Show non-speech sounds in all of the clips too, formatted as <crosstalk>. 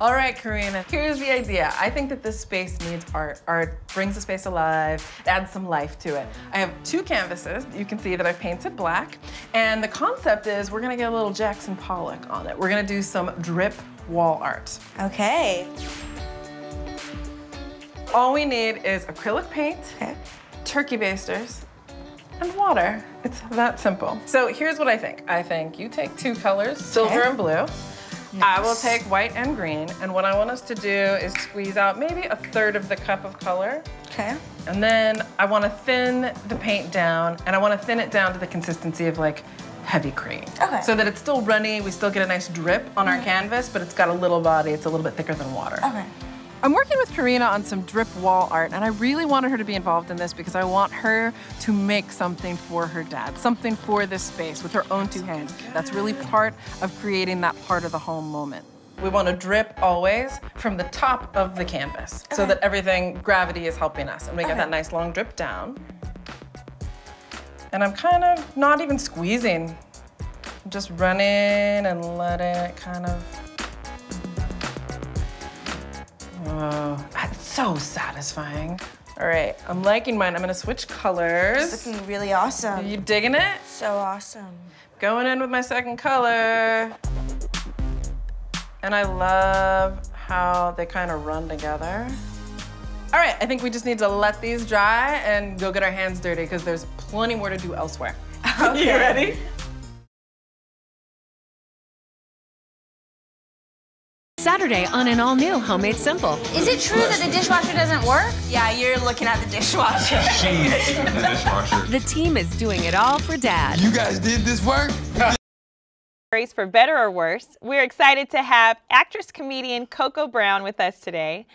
All right, Karina, here's the idea. I think that this space needs art. Art brings the space alive, adds some life to it. I have two canvases. You can see that I've painted black. And the concept is we're gonna get a little Jackson Pollock on it. We're gonna do some drip wall art. Okay. All we need is acrylic paint, Okay. turkey basters, and water. It's that simple. So here's what I think. I think you take two colors, silver Okay. and blue. I will take white and green, and what I want us to do is squeeze out maybe a third of the cup of color, Okay. and then I want to thin the paint down, and I want to thin it down to the consistency of like heavy cream. Okay. So that it's still runny, we still get a nice drip on our mm. canvas, but it's got a little body, it's a little bit thicker than water. Okay. I'm working with Karina on some drip wall art, and I really wanted her to be involved in this because I want her to make something for her dad, something for this space with her own two hands. That's really part of creating that part of the home moment. We want to drip always from the top of the canvas so that everything, gravity is helping us. And we get Okay. that nice long drip down. And I'm kind of not even squeezing, I'm just running and letting it kind of so satisfying. All right, I'm liking mine. I'm gonna switch colors. It's looking really awesome. You digging it? So awesome. Going in with my second color. And I love how they kind of run together. All right, I think we just need to let these dry and go get our hands dirty because there's plenty more to do elsewhere. <laughs> Okay. you ready? Saturday on an all new Homemade Simple. Is it true that the dishwasher doesn't work? Yeah, you're looking at the dishwasher. <laughs> She's the dishwasher. The team is doing it all for Dad. You guys did this work? Stories for better or worse. We're excited to have actress comedian Coco Brown with us today.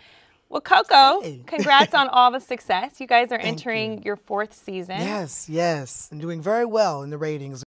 Well, Coco, Hey. congrats on all the success. You guys are Thank entering you. your fourth season. Yes, yes, and doing very well in the ratings.